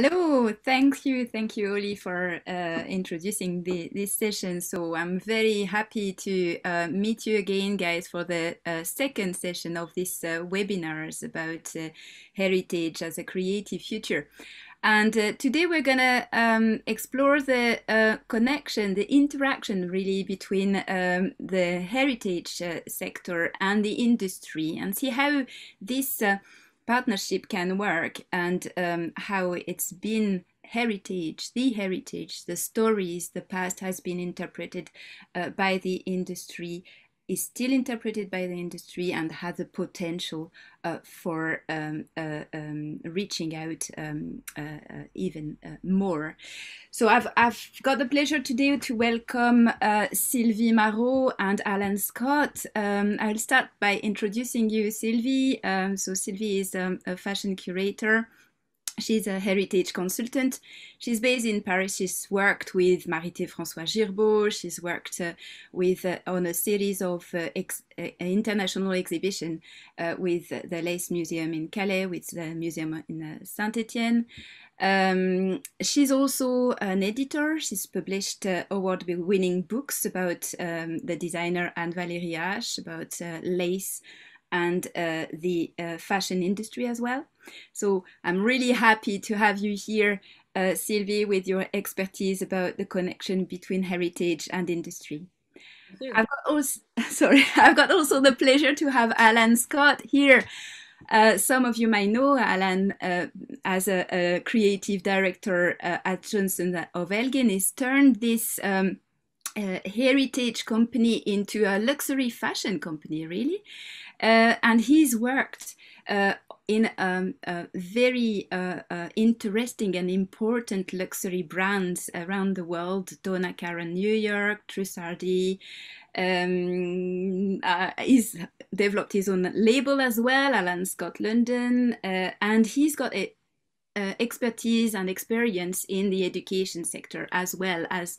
Hello, thank you, thank you, Oli, for uh, introducing the, this session. So I'm very happy to uh, meet you again, guys, for the uh, second session of this uh, webinars about uh, heritage as a creative future. And uh, today we're gonna um, explore the connection, the interaction really between um, the heritage sector and the industry, and see how this partnership can work and um, how it's been heritage, the heritage, the stories, the past has been interpreted uh, by the industry, is still interpreted by the industry, and has the potential uh, for um, uh, um, reaching out um, uh, uh, even uh, more. So I've, I've got the pleasure today to welcome Sylvie Marot and Alan Scott. Um, I'll start by introducing you, Sylvie. Um, so Sylvie is um, a fashion curator She's a heritage consultant. She's based in Paris. She's worked with Marithé François Girbaud. She's worked uh, with uh, on a series of uh, ex uh, international exhibition uh, with the Lace Museum in Calais, with the museum in uh, Saint-Étienne. Um, she's also an editor. She's published award-winning books about um, the designer Anne Valérie Hache, about lace and uh, the uh, fashion industry as well. So I'm really happy to have you here, uh, Sylvie, with your expertise about the connection between heritage and industry. I've got also, sorry, I've got also the pleasure to have Alan Scott here. Uh, some of you might know Alan uh, as a, a, creative director uh, at Johnston of Elgin. He's turned this um, uh, heritage company into a luxury fashion company, really. Uh, and he's worked uh, in um, very uh, uh, interesting and important luxury brands around the world Donna Karan New York, Trussardi. Um, uh, he's developed his own label as well, Alan Scott London, and he's got a uh, expertise and experience in the education sector as well as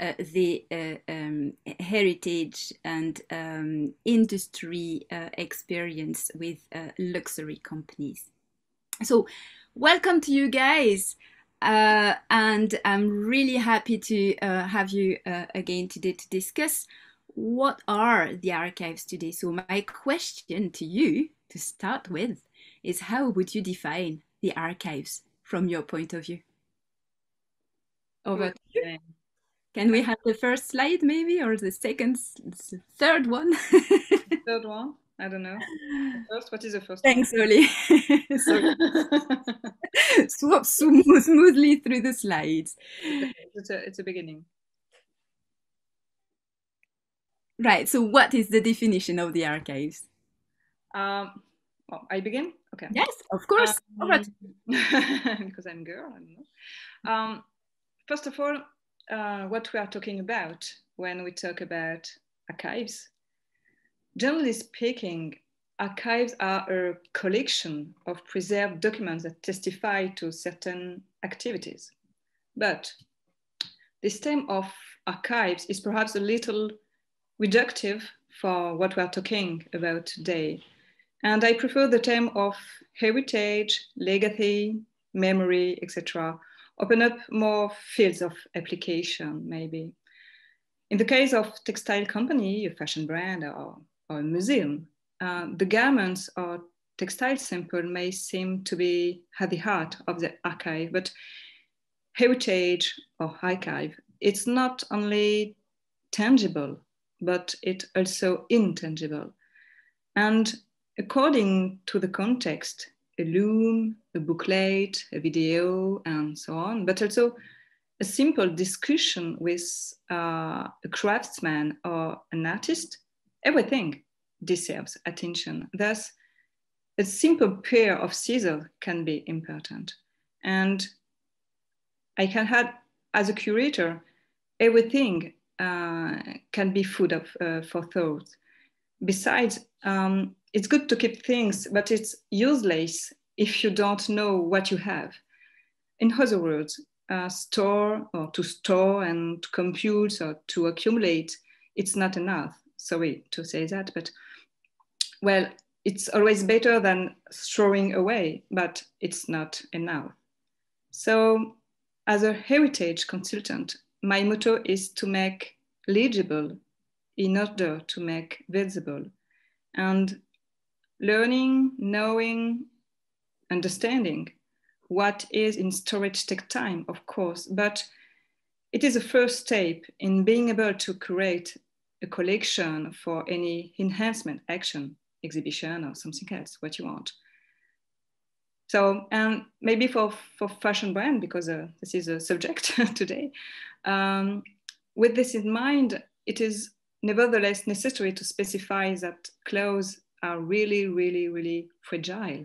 uh, the uh, um, heritage and um, industry uh, experience with uh, luxury companies. So, welcome to you guys. Uh, and I'm really happy to have you again today to discuss what are the archives today. So, my question to you to start with is how would you define the archives from your point of view? Over to you. Can we have the first slide maybe or the second, third one? third one? I don't know. First, what is the first Thanks, one? Oli. Swap smoothly through the slides. It's a, it's a beginning. Right, so what is the definition of the archives? Um, well, I begin? Okay. Yes, of course. Um, because I'm girl, I know. Um, first of all, uh, what we are talking about when we talk about archives. Generally speaking, archives are a collection of preserved documents that testify to certain activities. But this term of archives is perhaps a little reductive for what we are talking about today. And I prefer the term of heritage, legacy, memory, etc., open up more fields of application, maybe. In the case of textile company, a fashion brand, or, or a museum, uh, the garments or textile sample may seem to be at the heart of the archive, but heritage or archive, it's not only tangible, but it's also intangible. And according to the context, a loom, a booklet, a video, and so on, but also a simple discussion with uh, a craftsman or an artist, everything deserves attention. Thus, a simple pair of scissors can be important. And I can have, as a curator, everything uh, can be food of, uh, for thought. Besides, um, it's good to keep things, but it's useless if you don't know what you have. In other words, uh, store or to store and to compute or to accumulate, it's not enough. Sorry to say that, but well, it's always better than throwing away, but it's not enough. So, as a heritage consultant, my motto is to make legible in order to make visible. And learning, knowing, understanding what is in storage take time, of course, but it is a first step in being able to create a collection for any enhancement action, exhibition or something else, what you want. So, and maybe for, for fashion brand, because uh, this is a subject today, um, with this in mind, it is nevertheless necessary to specify that clothes are really, really, really fragile.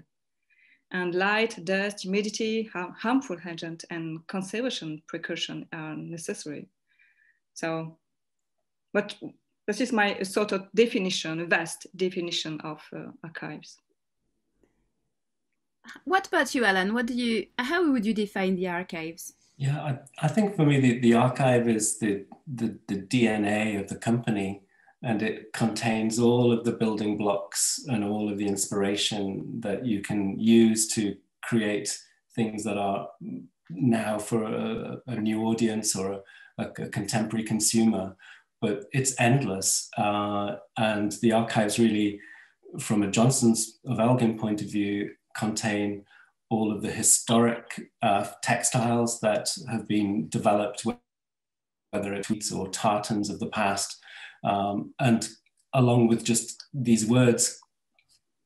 And light, dust, humidity, harmful agent, and conservation precaution are necessary. So, but this is my sort of definition, a vast definition of uh, archives. What about you, Alan? What do you? How would you define the archives? Yeah, I, I think for me the, the archive is the, the the DNA of the company, and it contains all of the building blocks and all of the inspiration that you can use to create things that are now for a, a new audience or a, a, contemporary consumer. But it's endless, uh, and the archives really, from a Johnstons of Elgin point of view, contain all of the historic uh, textiles that have been developed, whether it's tweeds or tartans of the past. Um, and along with just these words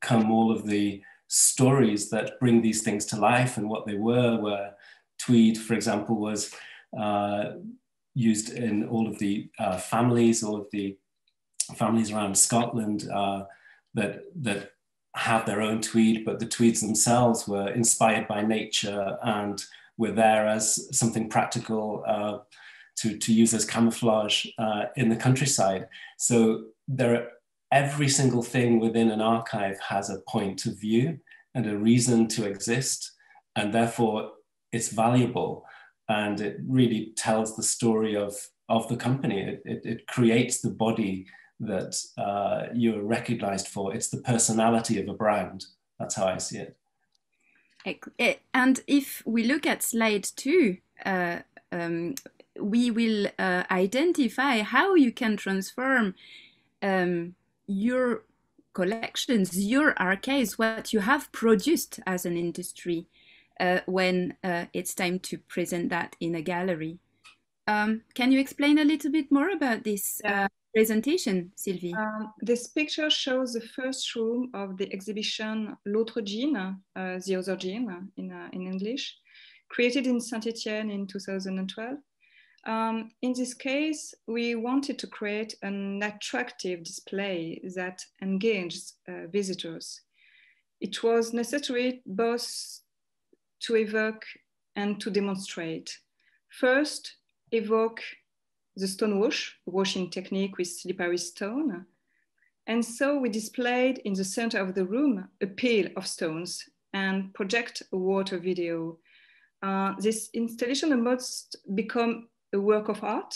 come all of the stories that bring these things to life and what they were, where tweed, for example, was uh, used in all of the uh, families, all of the families around Scotland uh, that, that have their own tweed, but the tweeds themselves were inspired by nature and were there as something practical uh, to, to use as camouflage uh, in the countryside. So there are, every single thing within an archive has a point of view and a reason to exist, and therefore it's valuable and it really tells the story of, of the company. It, it, it creates the body that uh, you're recognized for. It's the personality of a brand. That's how I see it. Eh, and if we look at slide two, uh, um, we will uh, identify how you can transform um, your collections, your archives, what you have produced as an industry uh, when uh, it's time to present that in a gallery. Um, can you explain a little bit more about this yeah. Uh, presentation, Sylvie? Um, this picture shows the first room of the exhibition L'autre jean, uh, the other jean in, uh, in English, created in Saint-Etienne in 2012. Um, in this case, we wanted to create an attractive display that engaged uh, visitors. It was necessary both to evoke and to demonstrate. First, evoke the stone wash, washing technique with slippery stone. And so we displayed in the center of the room a pile of stones and project a water video. Uh, this installation almost become a work of art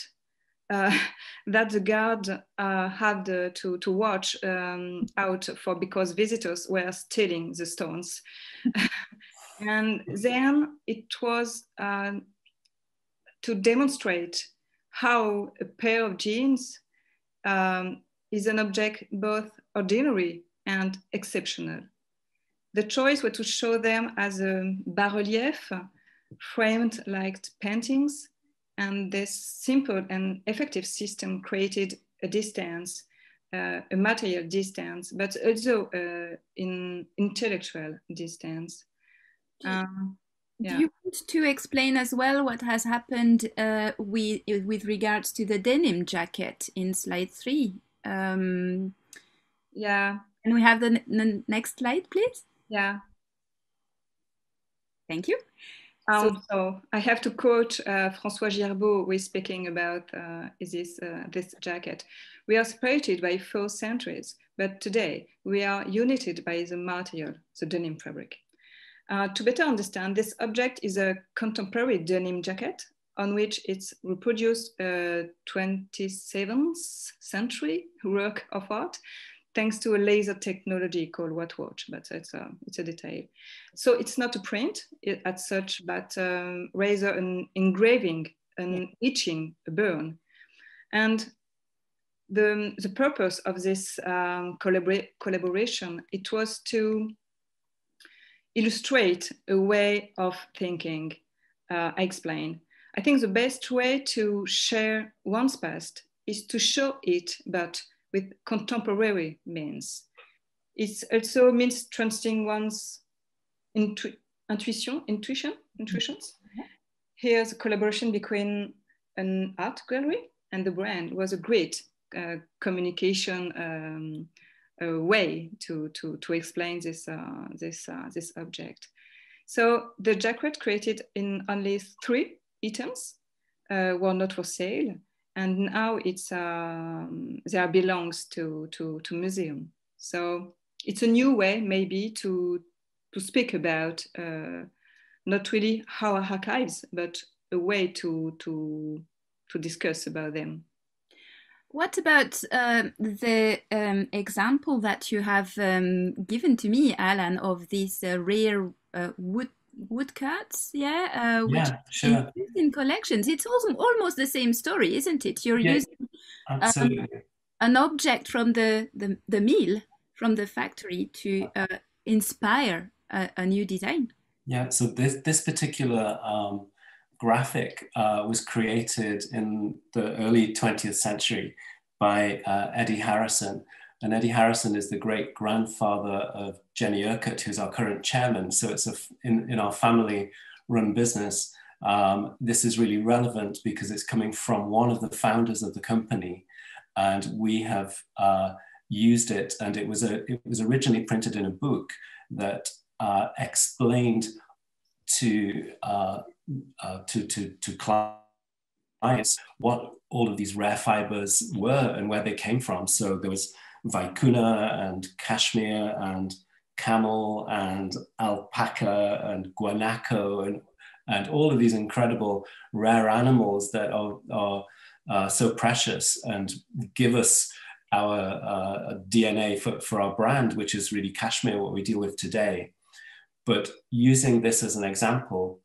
uh, that the guard uh, had uh, to, to watch um, out for because visitors were stealing the stones. and then it was uh, to demonstrate how a pair of jeans um, is an object both ordinary and exceptional. The choice was to show them as a bas-relief, framed like paintings, and this simple and effective system created a distance, uh, a material distance, but also uh, in intellectual distance. Um, yeah. Do you want to explain as well what has happened uh, with, with regards to the denim jacket in slide three? Um, yeah. Can we have the, the next slide, please? Yeah. Thank you. Um, so, so, I have to quote uh, François Girbaud, who is speaking about uh, this, uh, this jacket. We are separated by four centuries, but today we are united by the material, the denim fabric. Uh, to better understand, this object is a contemporary denim jacket on which it's reproduced a 27th century work of art thanks to a laser technology called Wattwash, but it's a, it's a detail. So it's not a print as such, but um, rather an engraving, an etching, a burn. And the, the purpose of this um, collabor collaboration, it was to illustrate a way of thinking. Uh, I explain. I think the best way to share one's past is to show it, but with contemporary means. It also means trusting one's intu intuition, intuition, intuitions. Here's a collaboration between an art gallery and the brand was a great uh, communication um, uh, way to, to, to explain this, uh, this, uh, this object. So the jacket created in only three items uh, were not for sale and now it's um, belongs to, to, to museum. So it's a new way maybe to, to speak about uh, not really our archives, but a way to, to, to discuss about them. What about uh, the um, example that you have um, given to me, Alan, of these uh, rare uh, wood woodcuts, yeah, uh, yeah, sure. in collections. It's also almost the same story, isn't it? You're yeah, using um, an object from the, the, the mill, from the factory, to uh, inspire a, a, new design. Yeah, so this, this particular um, graphic uh, was created in the early 20th century by uh, Eddie Harrison. And Eddie Harrison is the great grandfather of Jenny Urquhart, who's our current chairman. So it's a, in, in our family run business. Um, this is really relevant because it's coming from one of the founders of the company. And we have uh, used it. And it was, a, it was originally printed in a book that uh, explained to, uh, uh to, to, to clients what all of these rare fibers were and where they came from. So there was vicuna and cashmere and camel and alpaca and guanaco and, and all of these incredible rare animals that are, are uh, so precious and give us our uh, DNA for, for our brand, which is really cashmere, what we deal with today. But using this as an example,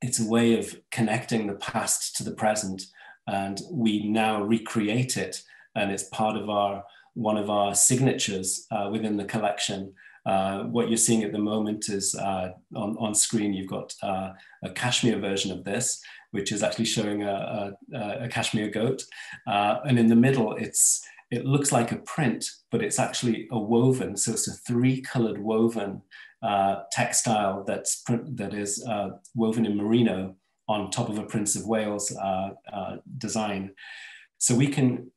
it's a way of connecting the past to the present, and we now recreate it, and it's part of our one of our signatures uh, within the collection. Uh, what you're seeing at the moment is uh, on, on screen, you've got uh, a cashmere version of this, which is actually showing a, a, a cashmere goat. Uh, and in the middle, it's, it looks like a print, but it's actually a woven. So it's a three colored woven uh, textile that's, that is uh, woven in merino on top of a Prince of Wales design. So we can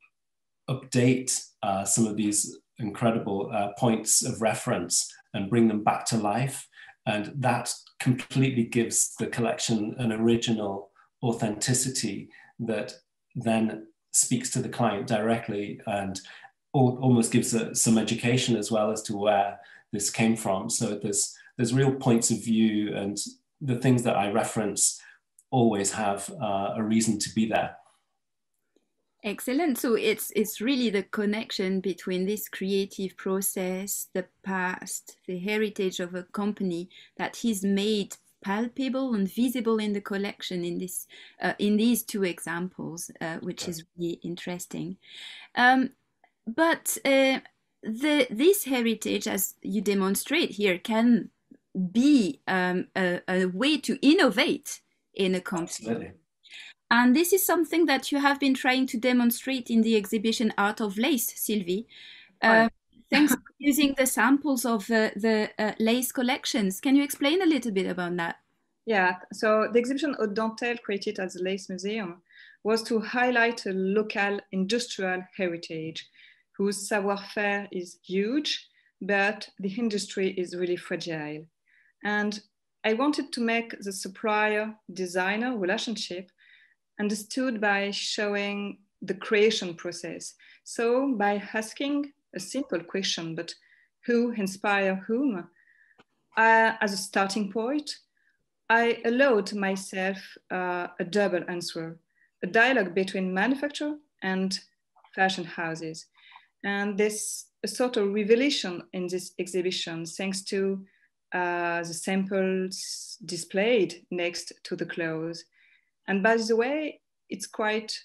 update uh, some of these incredible uh, points of reference and bring them back to life. And that completely gives the collection an original authenticity that then speaks to the client directly and almost gives a, some education as well as to where this came from. So there's there's real points of view and the things that I reference always have uh, a reason to be there. Excellent. So it's it's really the connection between this creative process, the past, the heritage of a company that is made palpable and visible in the collection in this uh, in these two examples, uh, which is really interesting. Um, but uh, the this heritage, as you demonstrate here, can be um, a, a, way to innovate in a company. Absolutely. And this is something that you have been trying to demonstrate in the exhibition Art of Lace, Sylvie. Uh, thanks using the samples of uh, the uh, lace collections. Can you explain a little bit about that? Yeah, so the exhibition Haute Dentelle, created as the Lace Museum, was to highlight a local industrial heritage whose savoir-faire is huge, but the industry is really fragile. And I wanted to make the supplier designer relationship understood by showing the creation process. So by asking a simple question, but who inspire whom? Uh, as a starting point, I allowed myself uh, a double answer, a dialogue between manufacturer and fashion houses. And there's a sort of revelation in this exhibition thanks to uh, the samples displayed next to the clothes. And by the way, it's quite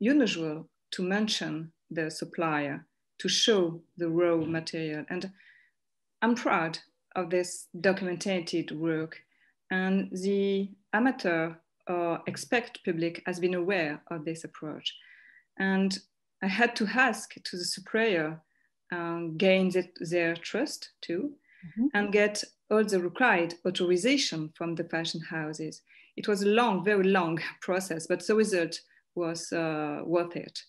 unusual to mention the supplier, to show the raw material. And I'm proud of this documented work. And the amateur or expect public has been aware of this approach. And I had to ask to the supplier, um, gain the, their trust too, mm-hmm. and get all the required authorization from the fashion houses. It was a long, very long process, but the result was uh, worth it.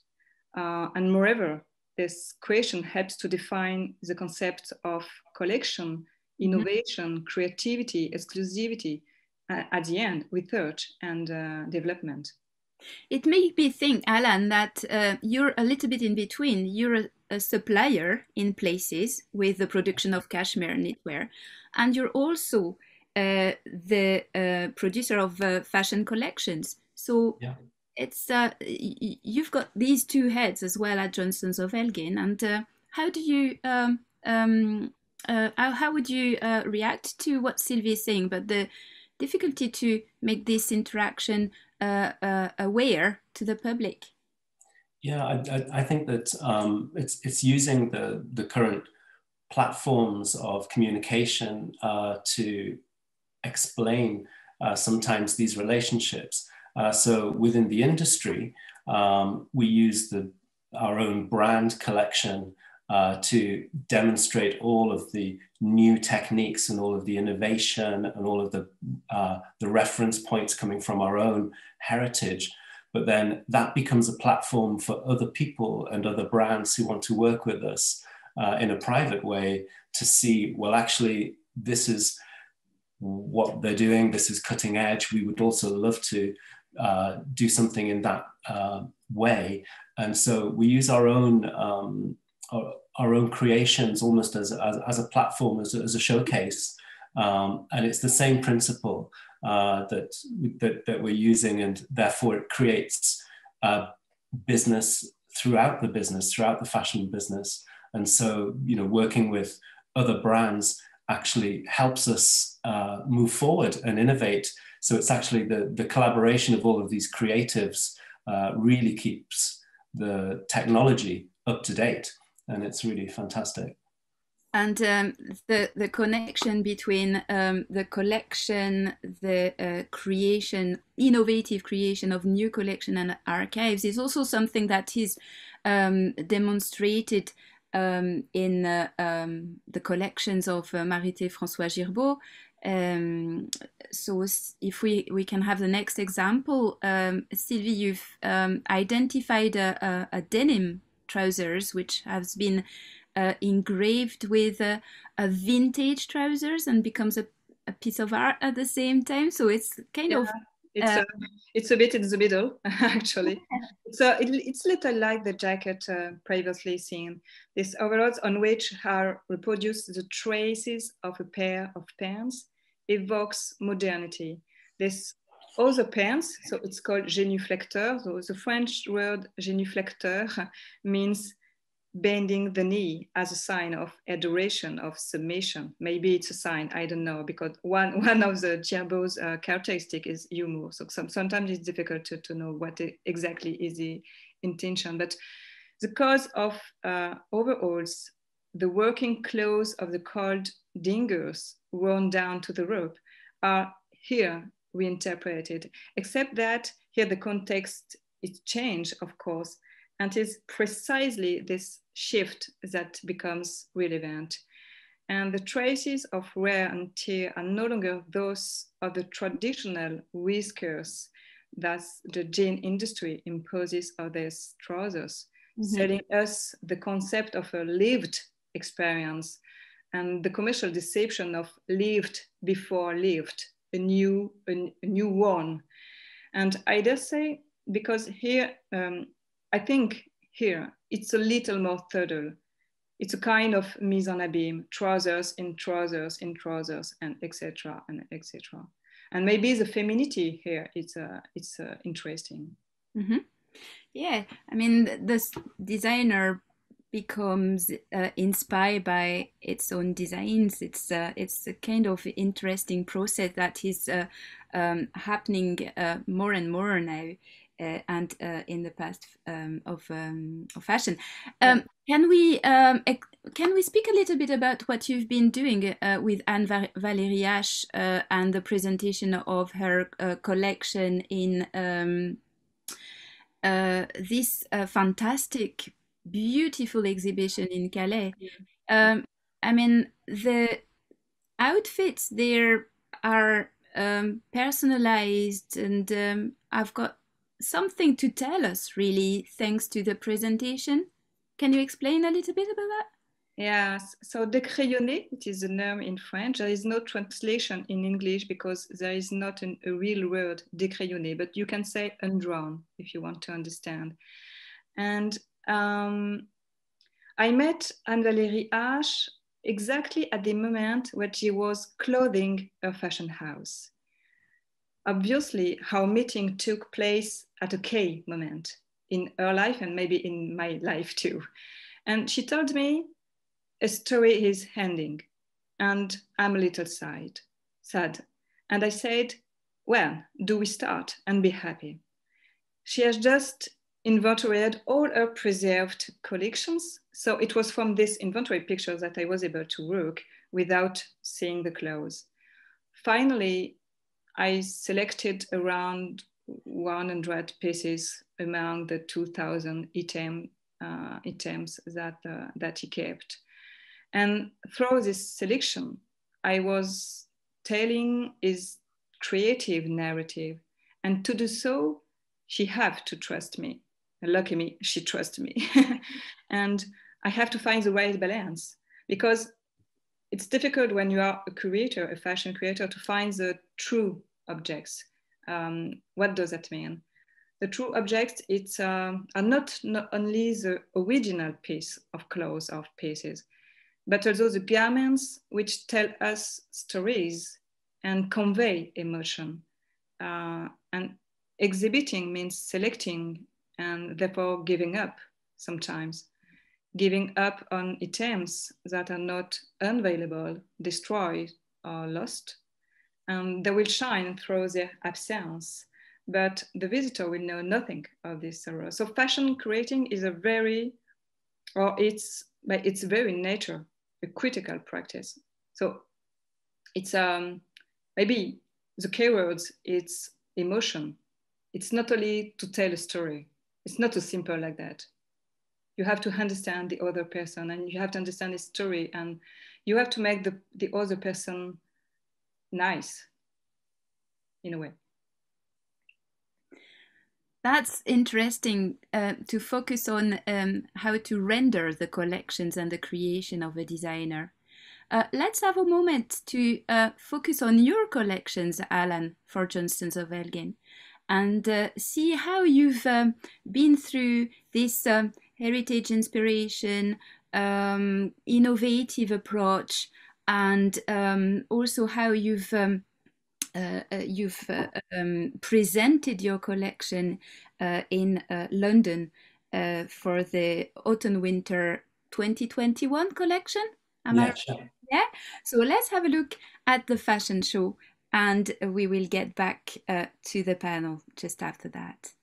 Uh, and moreover, this question helps to define the concept of collection, mm-hmm. innovation, mm-hmm. creativity, exclusivity, uh, at the end, research and uh, development. It made me think, Alan, that uh, you're a little bit in between. You're a, a, supplier in places with the production of cashmere knitwear, and you're also uh, the uh, producer of uh, fashion collections. So yeah. it's you've got these two heads as well at Johnstons of Elgin. And how do you um, um, how, how, would you react to what Sylvie is saying? But the difficulty to make this interaction uh, aware to the public? Yeah, I, I think that um, it's it's using the the current platforms of communication uh, to explain uh, sometimes these relationships. Uh, so within the industry, um, we use the our own brand collection uh, to demonstrate all of the new techniques and all of the innovation and all of the, uh, the reference points coming from our own heritage. But then that becomes a platform for other people and other brands who want to work with us uh, in a private way to see, well, actually, this is what they're doing, this is cutting edge. We would also love to uh, do something in that uh, way. And so we use our own um, our, our own creations almost as, as, as a platform, as a, as a showcase. Um, and it's the same principle uh, that, that, that we're using, and therefore it creates business throughout the business, throughout the fashion business. And so, you know, working with other brands actually helps us uh, move forward and innovate. So it's actually the, the collaboration of all of these creatives uh, really keeps the technology up to date and it's really fantastic. And um, the the connection between um, the collection, the uh, creation, innovative creation of new collection and archives is also something that is um, demonstrated um, in uh, um, the collections of uh, Marithé François Girbaud. Um, so if we, we can have the next example, Sylvie, you've identified a, a, a denim trousers, which has been uh, engraved with uh, a vintage trousers and becomes a, a, piece of art at the same time. So it's kind yeah, of it's uh, a, it's a bit in the middle actually. so it, it's little like the jacket uh, previously seen. These overalls on which are reproduced the traces of a pair of pants evokes modernity. This other pants, so it's called genuflecteur. So the French word genuflecteur means bending the knee as a sign of adoration, of submission. Maybe it's a sign, I don't know, because one, one of the Girbaud's uh, characteristic is humor. So some, sometimes it's difficult to, to know what exactly is the intention. But the cause of uh, overalls, the working clothes of the cold dingers worn down to the rope are here reinterpreted, except that here the context is changed, of course, and it's precisely this shift that becomes relevant. And the traces of wear and tear are no longer those of the traditional whiskers that the jean industry imposes on their trousers, mm-hmm. selling us the concept of a lived experience and the commercial deception of lived before lived a new a, a new one. And i dare say because here um, i think here it's a little more subtle. It's a kind of mise en abîme trousers in trousers in trousers and etc and etc and maybe the femininity here it's uh, it's uh, interesting. Mm-hmm. yeah i mean this designer becomes uh, inspired by its own designs. It's uh, it's a kind of interesting process that is uh, um, happening uh, more and more now. Uh, and uh, in the past um, of, um, of fashion, um, can we um, can we speak a little bit about what you've been doing with Anne Hache and the presentation of her collection in um, this fantastic beautiful exhibition in Calais. Um, I mean, the outfits there are um, personalized, and um, I've got something to tell us, really, thanks to the presentation. Can you explain a little bit about that? Yes, so the décrayonné, it is a name in French. There is no translation in English because there is not an, a real word, décrayonné, but you can say undrawn if you want to understand. And um, I met Anne Valérie Hache exactly at the moment when she was clothing her fashion house. Obviously, our meeting took place at a key moment in her life and maybe in my life too. And she told me a story is ending and I'm a little sad, sad. And I said, well, do we start and be happy? She has just inventoried all her preserved collections. So it was from this inventory pictures that I was able to work without seeing the clothes. Finally, I selected around 100 pieces among the 2000 item, uh, items that, uh, that he kept. And through this selection, I was telling his creative narrative. And to do so, she had to trust me lucky me, she trusts me. and I have to find the right balance because it's difficult when you are a creator, a fashion creator, to find the true objects. Um, what does that mean? The true objects it's, uh, are not, not only the original piece of clothes of pieces, but also the garments which tell us stories and convey emotion. Uh, and exhibiting means selecting and therefore giving up sometimes. Giving up on items that are not unavailable, destroyed, or lost. And they will shine through their absence, but the visitor will know nothing of this sorrow. So fashion creating is a very, or it's by its very nature, a critical practice. So it's um, maybe the keywords, it's emotion. It's not only to tell a story, it's not so simple like that. You have to understand the other person and you have to understand the story and you have to make the, the other person nice in a way. That's interesting uh, to focus on um, how to render the collections and the creation of a designer. Uh, let's have a moment to uh, focus on your collections, Alan, for Johnstons of Elgin and uh, see how you've um, been through this um, heritage inspiration, um, innovative approach, and um, also how you've um, uh, uh, you've uh, um, presented your collection uh, in uh, London for the autumn winter 2021 collection. Am yeah, I sure. Yeah. So let's have a look at the fashion show and we will get back uh, to the panel just after that.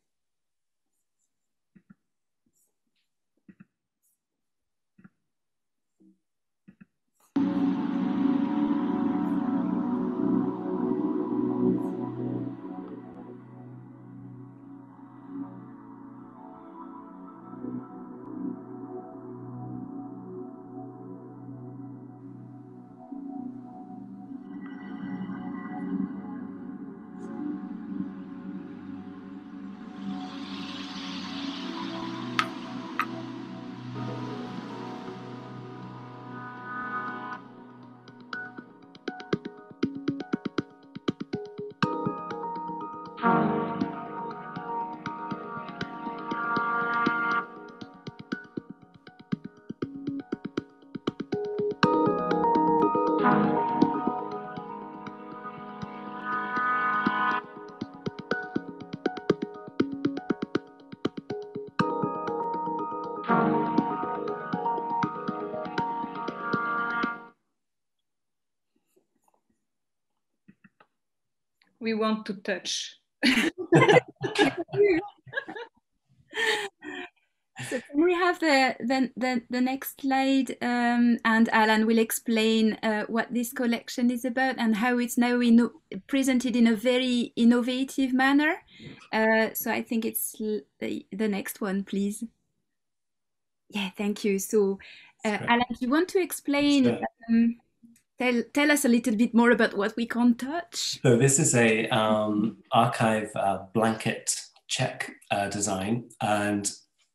We want to touch. so we have the the, the, the next slide um, and Alan will explain uh, what this collection is about and how it's now in, presented in a very innovative manner. Uh, so I think it's the, the next one, please. Yeah, thank you. So uh, Alan, do you want to explain sure. um, Tell, tell us a little bit more about what we can't touch. So this is a um, archive uh, blanket check uh, design. And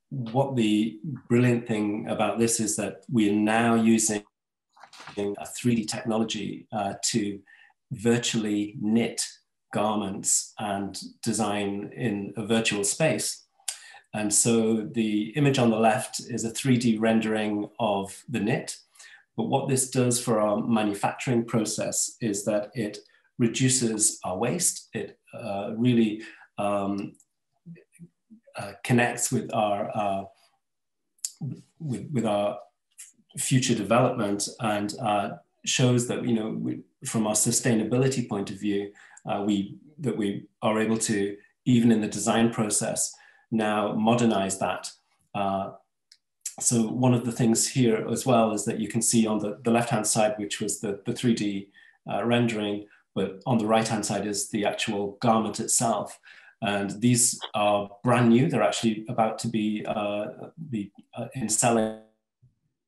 what the brilliant thing about this is that we are now using a 3D technology uh, to virtually knit garments and design in a virtual space. And so the image on the left is a 3D rendering of the knit. But what this does for our manufacturing process is that it reduces our waste. It uh, really um, uh, connects with our uh, with, with our future development and uh, shows that you know we, from our sustainability point of view, uh, we that we are able to even in the design process now modernize that uh, so one of the things here as well is that you can see on the, the left-hand side, which was the, the 3D uh, rendering, but on the right-hand side is the actual garment itself. And these are brand new. They're actually about to be, uh, be uh, in selling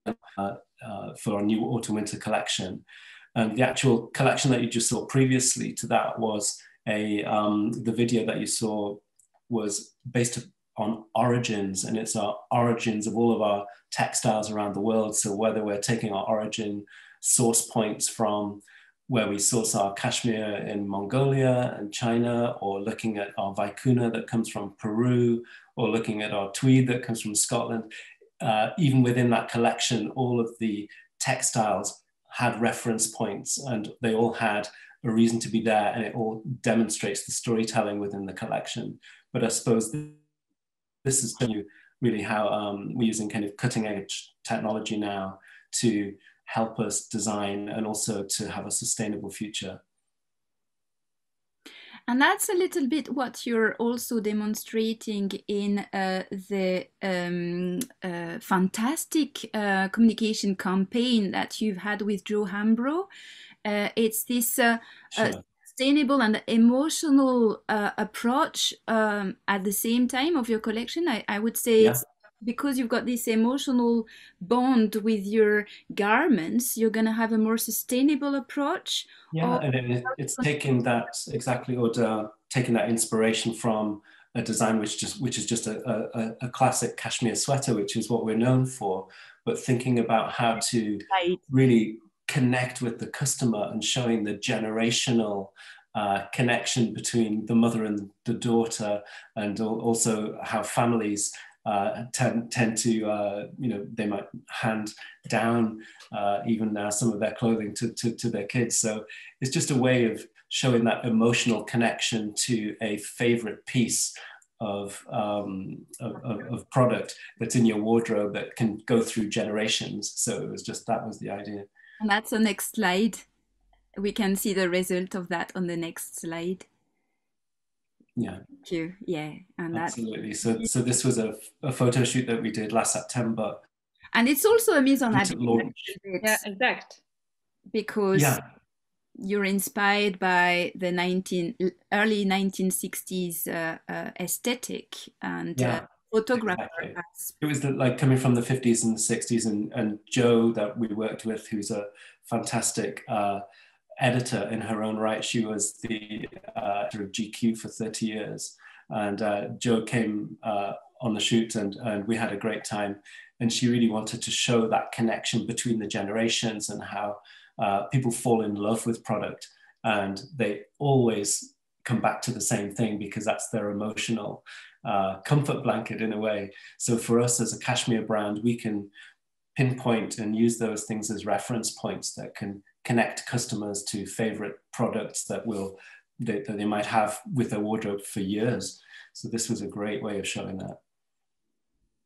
uh, uh, for our new autumn-winter collection. And the actual collection that you just saw previously to that was a, um, the video that you saw was based on origins, and it's our origins of all of our textiles around the world. So whether we're taking our origin source points from where we source our cashmere in Mongolia and China, or looking at our vicuna that comes from Peru, or looking at our tweed that comes from Scotland, uh, even within that collection, all of the textiles had reference points and they all had a reason to be there and it all demonstrates the storytelling within the collection. But I suppose this is really how um, we're using kind of cutting edge technology now to help us design and also to have a sustainable future. And that's a little bit what you're also demonstrating in uh, the um, uh, fantastic uh, communication campaign that you've had with Joe Hambro. Uh, it's this uh, uh, sure sustainable and emotional uh, approach um, at the same time of your collection. I, I would say yeah. because you've got this emotional bond with your garments, you're going to have a more sustainable approach. Yeah, and it, it's taking that exactly, or uh, taking that inspiration from a design which just which is just a, a, a, classic cashmere sweater, which is what we're known for, but thinking about how to right. really connect with the customer and showing the generational uh, connection between the mother and the daughter, and also how families uh, tend, tend to, uh, you know, they might hand down uh, even now some of their clothing to, to, to, their kids. So it's just a way of showing that emotional connection to a favorite piece of, um, of, of, product that's in your wardrobe that can go through generations. So it was just, that was the idea. And that's the next slide. We can see the result of that on the next slide. Yeah. Thank you. Yeah. And absolutely. So, so this was a, a photo shoot that we did last September. And it's also a mise en Yeah, exact. Because yeah. you're inspired by the 19 early 1960s uh, uh, aesthetic and uh, yeah. uh, photographer. Exactly. It was the, like coming from the 50s and the 60s, and, and Joe that we worked with, who's a fantastic uh, editor in her own right. She was the uh, editor of GQ for 30 years. And uh, Joe came uh, on the shoot, and, and we had a great time. And she really wanted to show that connection between the generations and how uh, people fall in love with product. And they always come back to the same thing because that's their emotional comfort blanket in a way. So for us as a cashmere brand, we can pinpoint and use those things as reference points that can connect customers to favorite products that will that, that they might have with their wardrobe for years. So this was a great way of showing that.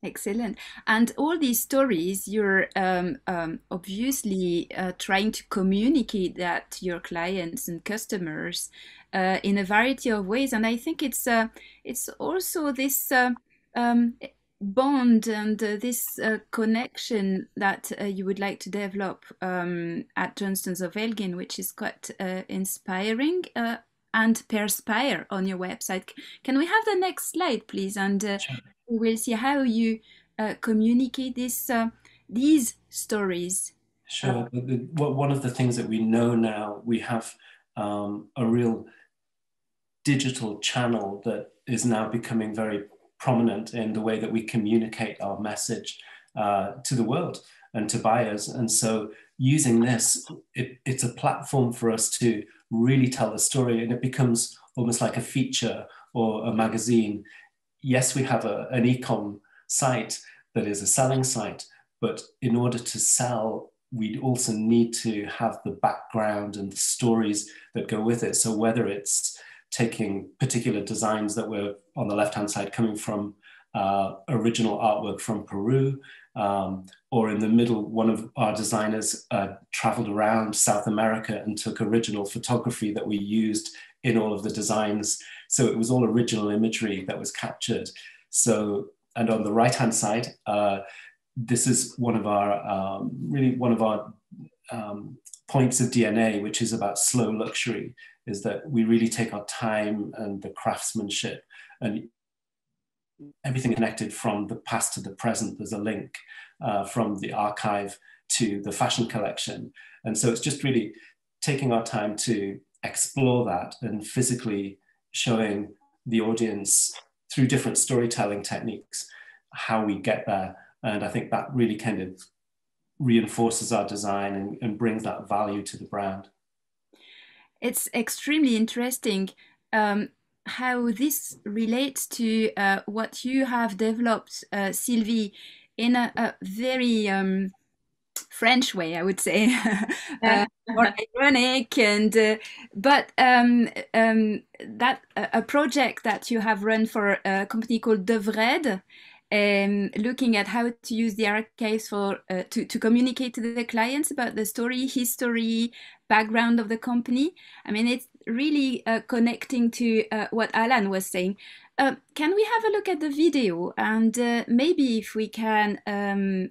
Excellent. And all these stories, you're um, um, obviously uh, trying to communicate that to your clients and customers uh, in a variety of ways. And I think it's uh, it's also this uh, um, bond and uh, this uh, connection that you would like to develop um, at Johnstons of Elgin, which is quite inspiring and perspire on your website. Can we have the next slide, please? And sure we'll see how you uh, communicate this uh, these stories. Sure. The, the, one of the things that we know now, we have um, a real digital channel that is now becoming very prominent in the way that we communicate our message uh, to the world and to buyers. And so using this, it, it's a platform for us to really tell the story and it becomes almost like a feature or a magazine yes, we have a, an ecom site that is a selling site, but in order to sell, we also need to have the background and the stories that go with it. So whether it's taking particular designs that were on the left-hand side coming from uh, original artwork from Peru, um, or in the middle, one of our designers uh, traveled around South America and took original photography that we used in all of the designs. So it was all original imagery that was captured. So, and on the right hand side, uh, this is one of our, um, really one of our um, points of DNA, which is about slow luxury, is that we really take our time and the craftsmanship and everything connected from the past to the present. There's a link uh, from the archive to the fashion collection. And so it's just really taking our time to explore that and physically showing the audience through different storytelling techniques how we get there. And I think that really kind of reinforces our design and, and brings that value to the brand. It's extremely interesting um, how this relates to uh, what you have developed, uh, Sylvie, in a, a very um, French way, I would say, uh, more ironic and uh, but um, um, that a project that you have run for a company called Devred, um, looking at how to use the archives for uh, to to communicate to the clients about the story, history, background of the company. I mean, it's really uh, connecting to uh, what Alan was saying. Uh, can we have a look at the video and maybe if we can um,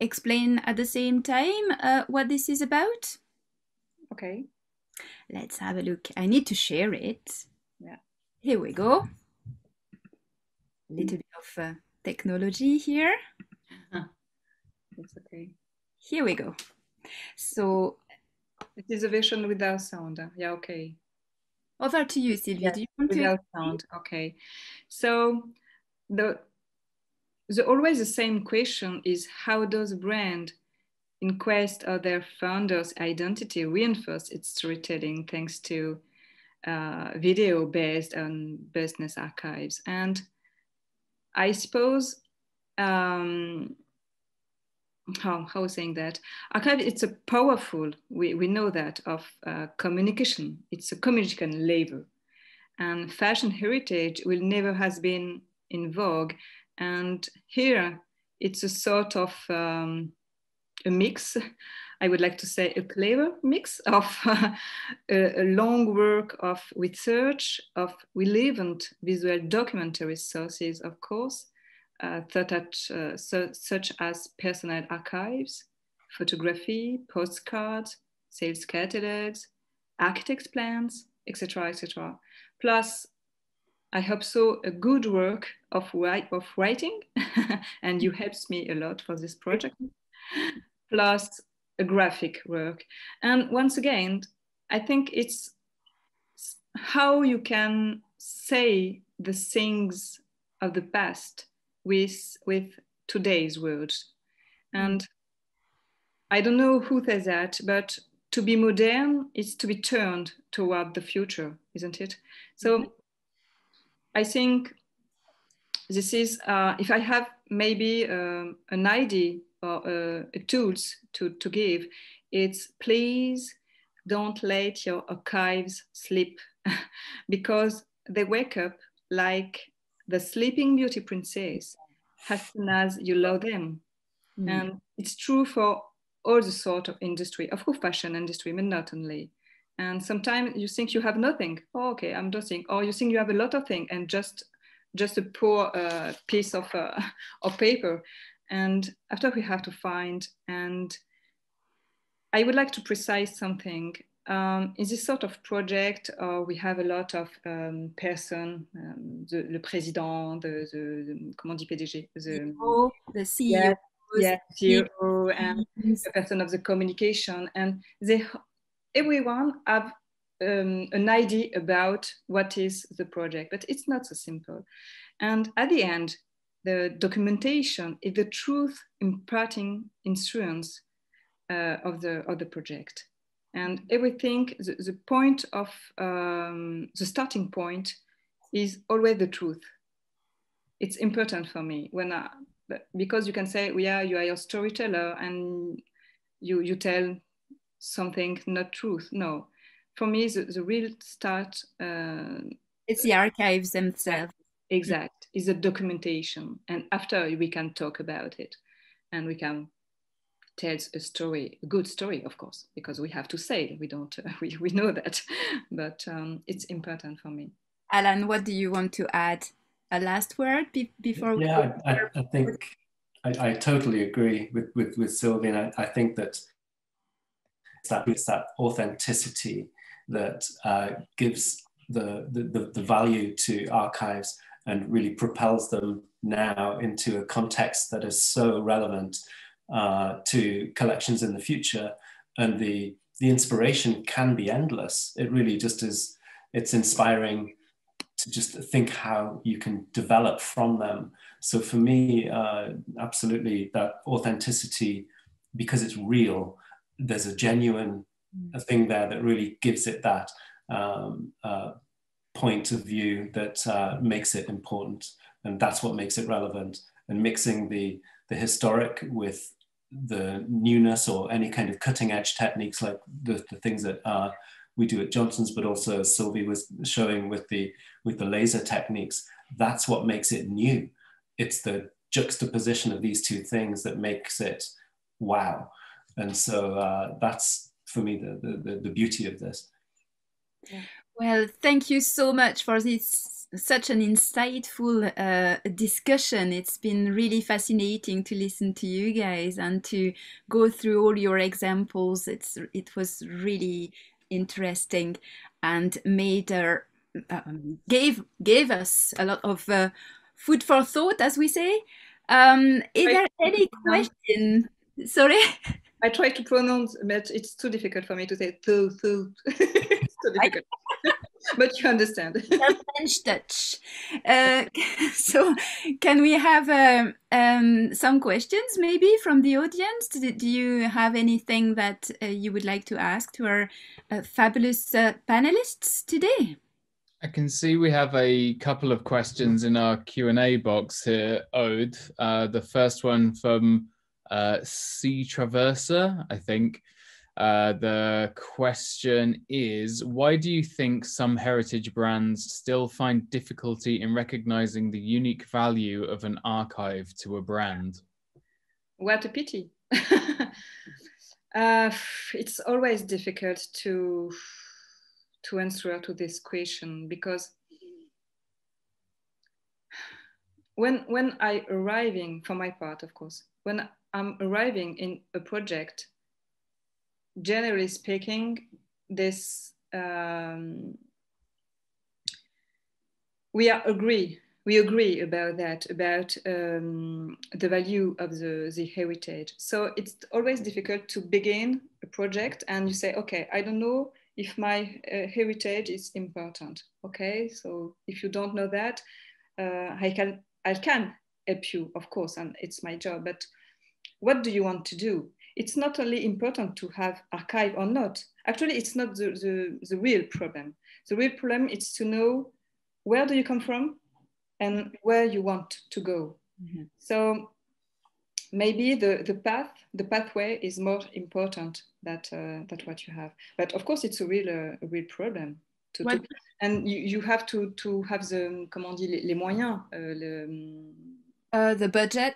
explain at the same time uh, what this is about? Okay. Let's have a look. I need to share it. Yeah. Here we go. A little bit of uh, technology here. That's okay. Here we go. So it is a version without sound. Yeah, okay. Over to you, Sylvia. Yes, Do you want without to sound? Okay. So the the always the same question is how does brand in quest of their founder's identity reinforce its storytelling thanks to uh, video based on business archives and i suppose um, how how saying that? Archive it's a powerful we, we know that of uh, communication. It's a communication label. And fashion heritage will never has been in vogue. And here it's a sort of um, a mix, I would like to say a clever mix of a, a, long work of research, of relevant visual documentary sources, of course, such, uh, so, such as personal archives, photography, postcards, sales catalogs, architect's plans, etc., etc. Plus I hope so a good work of, of writing, and you helped me a lot for this project, plus a graphic work. And once again, I think it's how you can say the things of the past with, with today's words. And I don't know who says that, but to be modern is to be turned toward the future, isn't it? So mm-hmm. I think this is, uh, if I have maybe um, an idea or uh, tools to, to give, it's please don't let your archives sleep because they wake up like the sleeping beauty princess as soon as you love them. Mm. And it's true for all the sort of industry, of course, fashion industry, but not only. And sometimes you think you have nothing. Oh, okay, I'm nothing. Or you think you have a lot of things and just just a poor uh, piece of uh, of paper. And after we have to find. And I would like to precise something. Um, in this sort of project, uh, we have a lot of um, person, um, the, le président, the, the, the comment dit PDG, the, CEO, the CEO. Yeah, yeah, CEO and the person of the communication, and they everyone have um, an idea about what is the project, but it's not so simple. And at the end, the documentation is the truth imparting instruments uh, of the of the project, and everything. The, the point of um, the starting point is always the truth. It's important for me when I, because you can say, yeah, you are your storyteller and you you tell something not truth. No, for me, the, the real start. Uh, it's the archives themselves. Exact is the documentation, and after we can talk about it, and we can tell a story, a good story, of course, because we have to say we don't. Uh, we we know that, but um, it's important for me. Alan, what do you want to add? A last word be before? Yeah, I, I, I think I, I, totally agree with with with Sylvie, and I, I think that it's that it's that authenticity that uh, gives the, the, the value to archives and really propels them now into a context that is so relevant uh, to collections in the future and the the inspiration can be endless. It really just is it's inspiring to just think how you can develop from them. So for me uh, absolutely that authenticity because it's real there's a genuine a thing there that really gives it that um, uh, point of view that uh, makes it important, and that's what makes it relevant. And mixing the the historic with the newness or any kind of cutting edge techniques like the, the things that uh, we do at Johnston's, but also as Sylvie was showing with the with the laser techniques, that's what makes it new. It's the juxtaposition of these two things that makes it wow. And so uh, that's for me the, the, the beauty of this. Well, thank you so much for this such an insightful uh, discussion. It's been really fascinating to listen to you guys and to go through all your examples. It's it was really interesting and made uh, um, gave gave us a lot of uh, food for thought, as we say. Um, is there any question? Sorry. I try to pronounce, but it's too difficult for me to say Too, thu. it's too difficult. but you understand. French Dutch. Uh, so, can we have um, um, some questions maybe from the audience? Do, do you have anything that uh, you would like to ask to our uh, fabulous uh, panelists today? I can see we have a couple of questions in our Q&A box here, Ode. Uh, the first one from uh, C Traverser, I think. Uh, the question is Why do you think some heritage brands still find difficulty in recognizing the unique value of an archive to a brand? What a pity. uh, it's always difficult to, to answer to this question because when, when I arriving, for my part, of course, when I'm arriving in a project, generally speaking, this um, we are agree we agree about that about um, the value of the the heritage. So it's always difficult to begin a project and you say, okay, I don't know if my uh, heritage is important. Okay, so if you don't know that, uh, I can I can help you, of course, and it's my job, but what do you want to do? It's not only important to have archive or not. Actually, it's not the, the, the real problem. The real problem is to know where do you come from and where you want to go. Mm-hmm. So maybe the, the path, the pathway is more important that uh, that what you have. But of course, it's a real uh, a real problem. To, to, and you, you have to to have the comment dit les, les moyens, uh, le, Uh, the budget.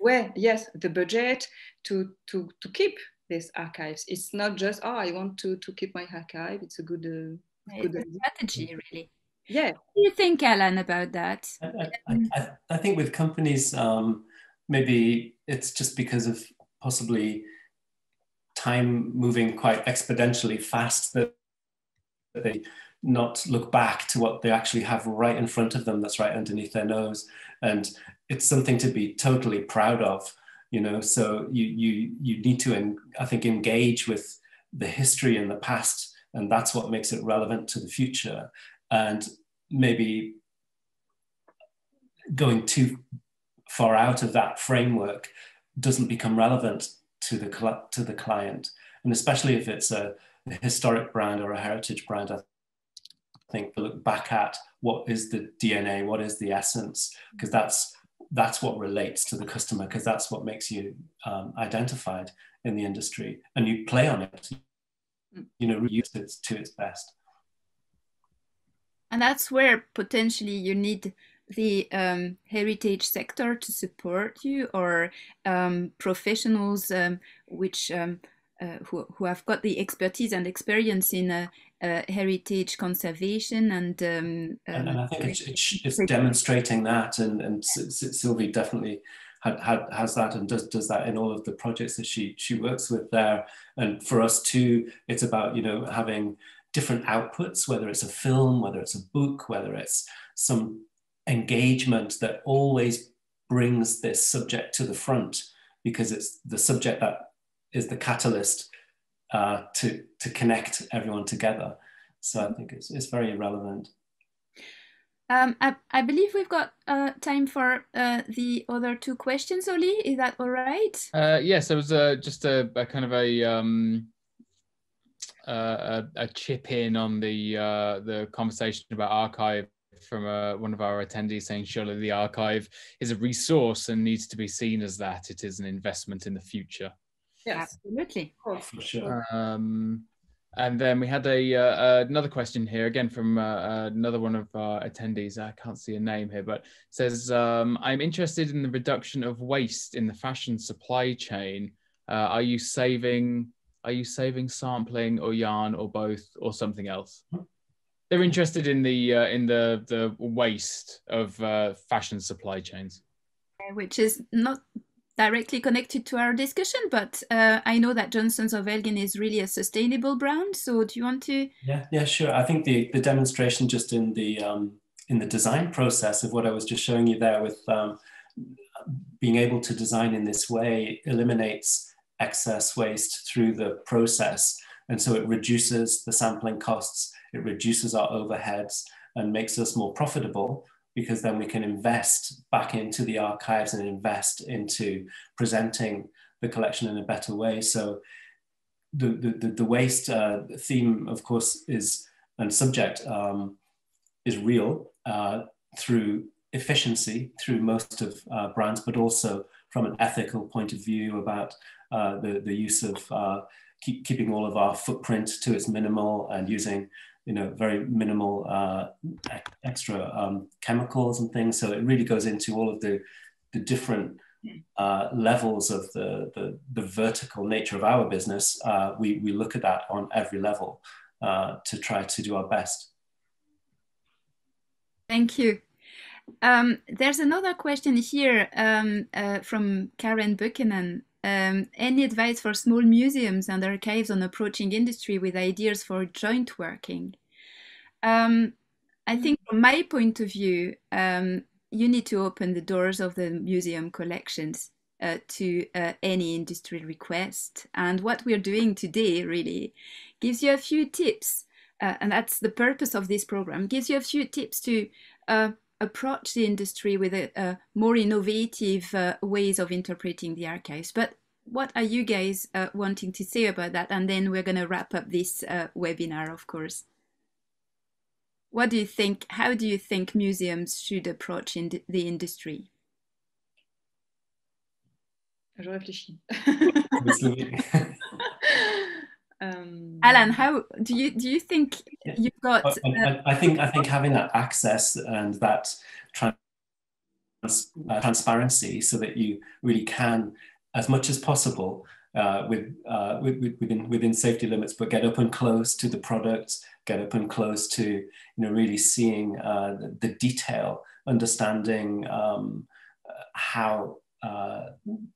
Where yes, the budget to to to keep these archives. It's not just oh, I want to to keep my archive. It's a good, uh, good strategy, really. Yeah. What do you think, Alan, about that? I, I, I, I think with companies, um, maybe it's just because of possibly time moving quite exponentially fast that they not look back to what they actually have right in front of them that's right underneath their nose and it's something to be totally proud of you know so you you you need to i think engage with the history and the past and that's what makes it relevant to the future. And maybe going too far out of that framework doesn't become relevant to the to the client. And especially if it's a, a historic brand or a heritage brand i think to look back at what is the dna what is the essence because that's that's what relates to the customer because that's what makes you um, identified in the industry and you play on it. You know use it to its best. And that's where potentially you need the um, heritage sector to support you or um, professionals um, which um, who, who have got the expertise and experience in uh, uh, heritage conservation and, um, and, and I think it's, it's, it's, demonstrating that and, and Sylvie definitely had, had, has that and does, does that in all of the projects that she, she works with there. And for us too it's about you know having different outputs whether it's a film whether it's a book whether it's some engagement that always brings this subject to the front because it's the subject that is the catalyst uh, to to connect everyone together. So I think it's it's very relevant. Um, I, I believe we've got uh, time for uh, the other two questions, Oli. Is that all right? Uh, yes, it was uh, just a, a, kind of a, um, uh, a, a chip in on the uh, the conversation about archive from uh, one of our attendees saying surely the archive is a resource and needs to be seen as that. It is an investment in the future. Yes, absolutely. For sure. Um, and then we had a uh, another question here again from uh, another one of our attendees. I can't see a name here, but says um, I'm interested in the reduction of waste in the fashion supply chain. Uh, are you saving? Are you saving sampling or yarn or both or something else? They're interested in the uh, in the the waste of uh, fashion supply chains, which is not directly connected to our discussion, but uh, I know that Johnstons of Elgin is really a sustainable brand. So do you want to? Yeah, yeah, sure. I think the the demonstration just in the um, in the design process of what I was just showing you there with um, being able to design in this way eliminates excess waste through the process, and so it reduces the sampling costs, it reduces our overheads, and makes us more profitable because then we can invest back into the archives and invest into presenting the collection in a better way. So the, the, the waste uh, theme, of course, is and subject um, is real uh, through efficiency through most of uh, brands, but also from an ethical point of view about uh, the, the use of uh, keep, keeping all of our footprint to its minimal and using you know, very minimal uh, extra um, chemicals and things. So it really goes into all of the, the different uh, levels of the, the, the, vertical nature of our business. Uh, we, we look at that on every level uh, to try to do our best. Thank you. Um, there's another question here um, uh, from Karen Buchanan. Um, any advice for small museums and archives on approaching industry with ideas for joint working? Um, I think from my point of view, um, you need to open the doors of the museum collections uh, to uh, any industry request. And what we're doing today really gives you a few tips. Uh, and that's the purpose of this program, gives you a few tips to uh, approach the industry with a, a more innovative uh, ways of interpreting the archives. But what are you guys uh, wanting to say about that? And then we're going to wrap up this uh, webinar, of course. What do you think? How do you think museums should approach in the industry? Je réfléchis. um, Alan, how do you do you think you've got? Uh, I, I, think I think having that access and that uh, transparency so that you really can, as much as possible, uh, with, uh, with, within within safety limits, but get up and close to the products, get up and close to you know really seeing uh, the, the, detail, understanding um, how uh,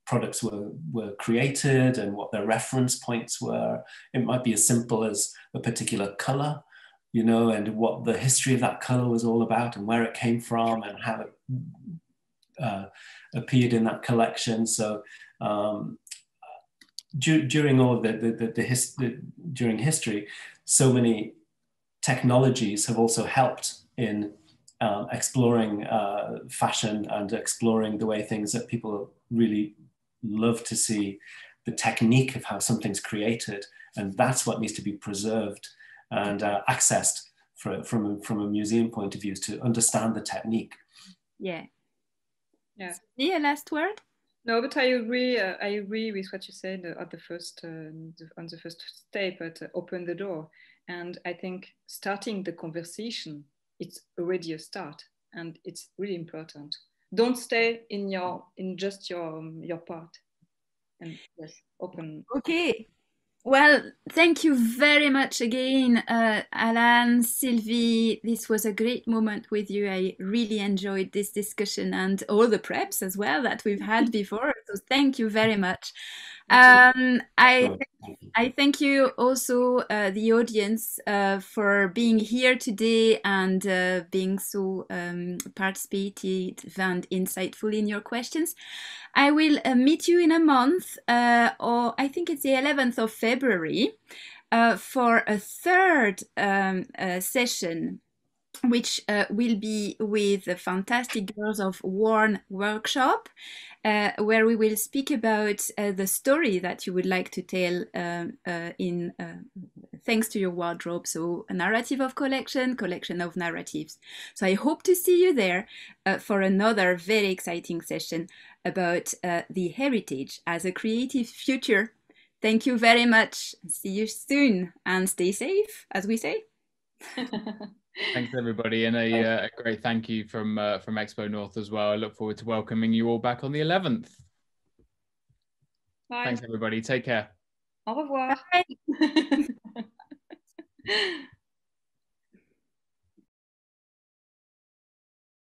products were, were created and what their reference points were. It might be as simple as a particular color, you know, and what the history of that color was all about and where it came from and how it uh, appeared in that collection. So um, du during all the, the, the, the, his the, during history, so many technologies have also helped in um, exploring uh, fashion and exploring the way things that people really love to see the technique of how something's created. And that's what needs to be preserved and uh, accessed for, from, a, from a museum point of view to understand the technique. Yeah. Yeah. Yeah, last word? No, but I agree. Uh, I agree with what you said at the first uh, on the first step. At uh, open the door, and I think starting the conversation it's already a start and it's really important. Don't stay in your in just your your part and yes open. Okay. Well thank you very much again uh, alan sylvie. This was a great moment with you. I really enjoyed this discussion and all the preps as well that we've had before. So thank you very much um, I I thank you also uh, the audience uh, for being here today and uh, being so um, participative and insightful in your questions. I will uh, meet you in a month, uh, or I think it's the 11th of February, uh, for a third um, session which uh, will be with the fantastic girls of Warn Workshop, uh, where we will speak about uh, the story that you would like to tell um, uh, in uh, thanks to your wardrobe. So a narrative of collection, collection of narratives. So I hope to see you there uh, for another very exciting session about the heritage as a creative future. Thank you very much. See you soon and stay safe, as we say. Thanks everybody, and a, uh, a great thank you from uh, from XpoNorth as well. I look forward to welcoming you all back on the 11th. Bye. Thanks everybody. Take care. Au revoir.